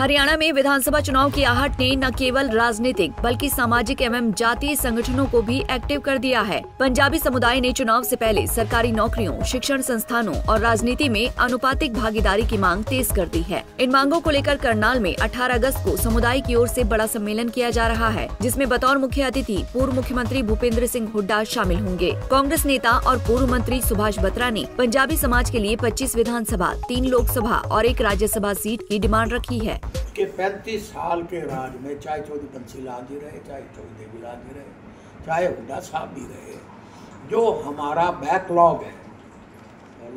हरियाणा में विधानसभा चुनाव की आहट ने न केवल राजनीतिक, बल्कि सामाजिक एवं जातीय संगठनों को भी एक्टिव कर दिया है। पंजाबी समुदाय ने चुनाव से पहले सरकारी नौकरियों, शिक्षण संस्थानों और राजनीति में अनुपातिक भागीदारी की मांग तेज कर दी है। इन मांगों को लेकर करनाल में 18 अगस्त को समुदाय की ओर ऐसी बड़ा सम्मेलन किया जा रहा है, जिसमें बतौर मुख्य अतिथि पूर्व मुख्यमंत्री भूपेंद्र सिंह हुड्डा शामिल होंगे। कांग्रेस नेता और पूर्व मंत्री सुभाष बत्रा ने पंजाबी समाज के लिए 25 विधानसभा, तीन लोकसभा और एक राज्यसभा सीट की डिमांड रखी है। कि 35 साल के राज में चाहे चौधरी बंसी लाल जी रहे, चाहे चौधरी देवी लाल जी रहे, चाहे हुडा साहब भी रहे, जो हमारा बैकलॉग है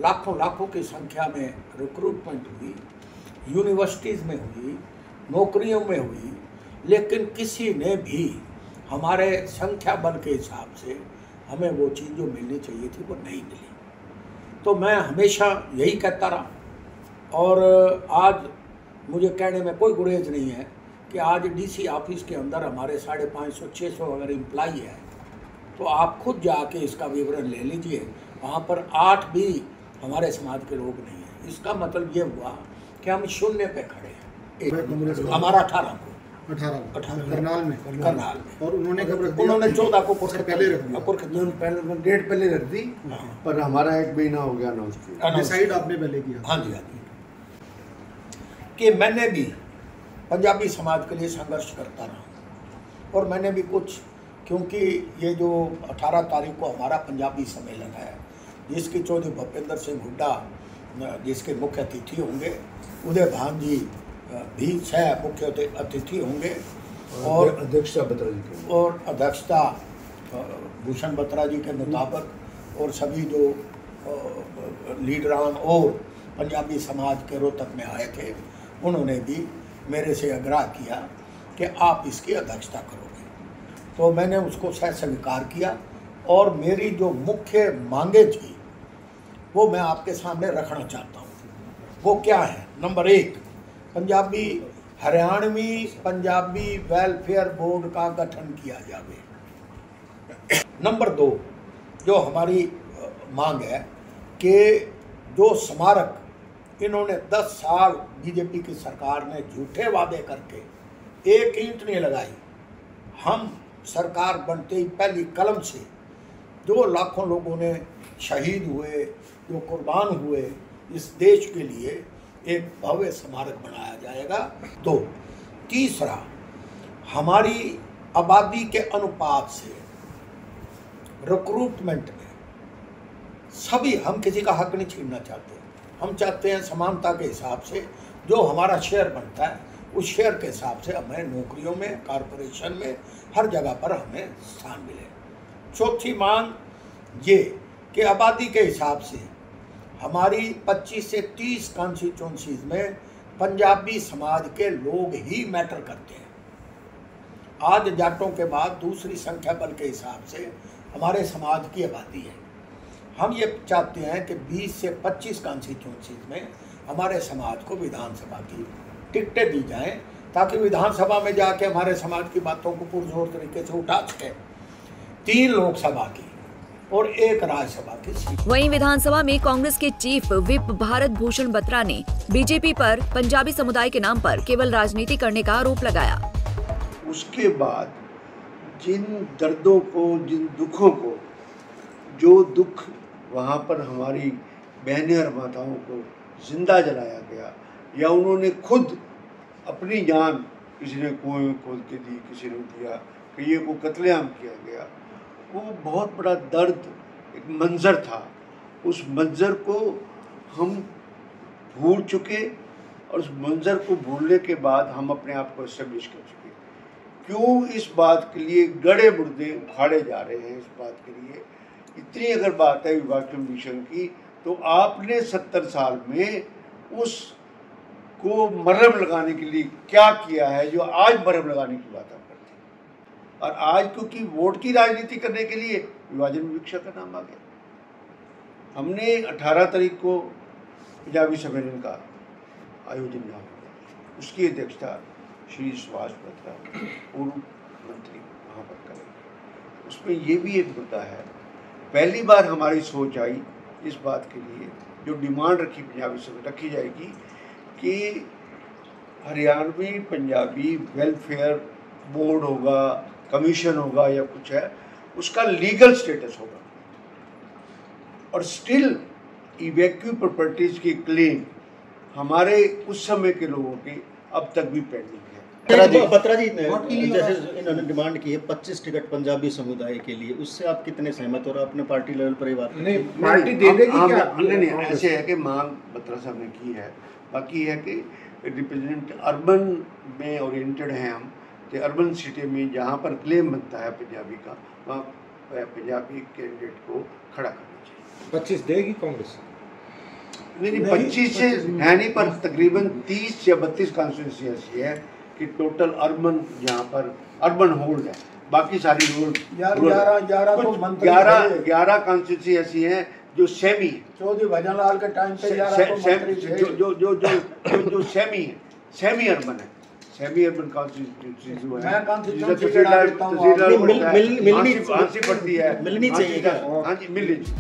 लाखों लाखों की संख्या में रिक्रूटमेंट हुई यूनिवर्सिटीज़ में हुई, नौकरियों में हुई, लेकिन किसी ने भी हमारे संख्या बल के हिसाब से हमें वो चीज़ जो मिलनी चाहिए थी वो नहीं मिली। तो मैं हमेशा यही कहता रहा और आज मुझे कहने में कोई गुरेज नहीं है कि आज डीसी ऑफ़िस के अंदर हमारे साढ़े पाँच सौ छः सौ अगर एम्प्लाई है तो आप खुद जाके इसका विवरण ले लीजिए। वहाँ पर आठ भी हमारे समाज के लोग नहीं हैं। इसका मतलब ये हुआ कि हम शून्य पे खड़े हैं। हमारा अठारह को। करनाल में। करनाल में। और उन्होंने कब रख उन्होंने चौदह को पहले रख पहले डेट पहले रख दी। पर हमारा एक महीना हो गया अनाउंस किया। डिसाइड आपने पहले किया। हाँ जी हाँ जी। कि मैंने भी पंजाबी समाज के लिए संघर्ष करता रहा और मैंने भी कुछ क्योंकि ये जो 18 तारीख को हमारा पंजाबी सम्मेलन है जिसकी चौधरी भूपेंद्र सिंह हुड्डा जिसके मुख्य अतिथि होंगे उदय भान जी भी छः मुख्य अतिथि होंगे। और अध्यक्षता बता दी और अध्यक्षता भूषण बत्रा जी के मुताबिक और सभी जो लीडरान और पंजाबी समाज के रोहतक में आए थे उन्होंने भी मेरे से आग्रह किया कि आप इसकी अध्यक्षता करोगे। तो मैंने उसको सह स्वीकार किया और मेरी जो मुख्य मांगे थी, वो मैं आपके सामने रखना चाहता हूँ। वो क्या है? नंबर एक, पंजाबी, हरियाणवी, पंजाबी वेलफेयर बोर्ड का गठन किया जावे। नंबर दो, जो हमारी मांग है कि जो स्मारक इन्होंने 10 साल बीजेपी की सरकार ने झूठे वादे करके एक ईंट नहीं लगाई। हम सरकार बनते ही पहली कलम से जो लाखों लोगों ने शहीद हुए जो कुर्बान हुए, इस देश के लिए एक भव्य स्मारक बनाया जाएगा। तो तीसरा, हमारी आबादी के अनुपात से रिक्रूटमेंट में सभी हम किसी का हक नहीं छीनना चाहते। हम चाहते हैं समानता के हिसाब से जो हमारा शेयर बनता है, उस शेयर के हिसाब से हमें नौकरियों में कॉरपोरेशन में, हर जगह पर हमें स्थान मिले। चौथी मांग ये कि आबादी के हिसाब से हमारी 25 से 30 कॉन्स्टिट्यूंसीज में पंजाबी समाज के लोग ही मैटर करते हैं। आज जाटों के बाद दूसरी संख्या बल के हिसाब से हमारे समाज की आबादी है। हम ये चाहते हैं कि 20 से 25 कॉन्स्टिट्यूंसीज में हमारे समाज को विधानसभा की टिकटें दी जाएँ ताकि विधानसभा में जाके हमारे समाज की बातों को पुरजोर तरीके से उठा सकें। तीन लोकसभा की और एक राज्यसभा की सीट। वहीं विधानसभा में कांग्रेस के चीफ विप भारत भूषण बत्रा ने बीजेपी पर पंजाबी समुदाय के नाम पर केवल राजनीति करने का आरोप लगाया। उसके बाद जिन दर्दों को जिन दुखों को जो दुख वहाँ पर हमारी बहनें और माताओं को ज़िंदा जलाया गया, या उन्होंने खुद अपनी जान किसी ने कुएँ में खोद के दी, किसी ने दिया कि ये को कत्लेआम किया गया। वो बहुत बड़ा दर्द, एक मंज़र था। उस मंज़र को हम भूल चुके और उस मंज़र को भूलने के बाद हम अपने आप को एस्टेब्लिश कर चुके। क्यों इस बात के लिए गड़े मुर्दे उखाड़े जा रहे हैं, इस बात के लिए? इतनी अगर बात है विभाजन मिशन की तो आपने सत्तर साल में उस को मरहम लगाने के लिए क्या किया है, जो आज मरहम लगाने की बात आप करते हैं? और आज क्योंकि वोट की राजनीति करने के लिए विभाजन विवक्षा का नाम आ गया। हमने 18 तारीख को पंजाबी सम्मेलन का आयोजन यहाँ उसकी अध्यक्षता श्री सुभाष बत्रा, पूर्व मंत्री वहाँ पर करेंगे। उसमें ये भी एक मुद्दा है पहली बार हमारी सोच आई इस बात के लिए, जो डिमांड रखी पंजाबी से रखी जाएगी कि हरियाणवी, पंजाबी वेलफेयर बोर्ड होगा कमीशन होगा या कुछ है, उसका लीगल स्टेटस होगा। और स्टिल इवैक्यू प्रॉपर्टीज़ की क्लेम हमारे उस समय के लोगों की अब तक भी पेंडिंग है। बत्रा जी। ने जैसे इन्होंने डिमांड की है 25 टिकट पंजाबी समुदाय के लिए उससे आप कितने सहमत और अपने पार्टी लेवल पर ये बात नहीं नहीं, पार्टी दे देगी क्या? नहीं नहीं ऐसे है कि मांग बत्रा साहब ने की है। बाकी है कि रिप्रेजेंट अर्बन में ओरिएंटेड हैं हम तो अर्बन सिटी में जहाँ पर क्लेम बनता है पंजाबी का वहाँ पंजाबी कैंडिडेट को खड़ा करना चाहिए। पच्चीस देगी कांग्रेस? नहीं नहीं पच्चीस से है नहीं पर तकरीबन तीस या बत्तीस कॉन्स्टिट्यूंसी ऐसी है। कि टोटल अर्बन यहाँ पर अर्बन होल्ड है। बाकी सारी रोड यार, ग्यारह- ग्यारह तो ग्यारह कॉन्स्टिट्यूंसी ऐसी हैं जो सेमी चौधरी भजन लाल के टाइम पे से- से- तो से- जो जो जो जो जो जो सेमी है। सेमी अर्बन है। सेमी अर्बन है।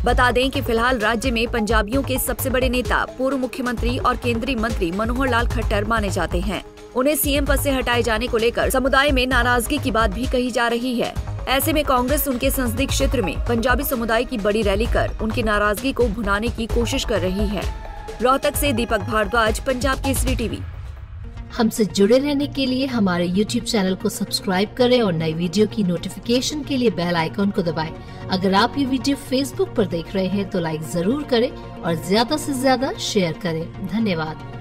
बता दें कि फ़िलहाल राज्य में पंजाबियों के सबसे बड़े नेता पूर्व मुख्यमंत्री और केंद्रीय मंत्री मनोहर लाल खट्टर माने जाते हैं। उन्हें सीएम पद से हटाए जाने को लेकर समुदाय में नाराज़गी की बात भी कही जा रही है। ऐसे में कांग्रेस उनके संसदीय क्षेत्र में पंजाबी समुदाय की बड़ी रैली कर उनकी नाराज़गी को भुनाने की कोशिश कर रही है। रोहतक से दीपक भारद्वाज, पंजाब केसरी टीवी। हमसे जुड़े रहने के लिए हमारे YouTube चैनल को सब्सक्राइब करें और नई वीडियो की नोटिफिकेशन के लिए बेल आइकॉन को दबाएँ। अगर आप ये वीडियो Facebook पर देख रहे हैं तो लाइक ज़रूर करें और ज़्यादा से ज़्यादा शेयर करें। धन्यवाद।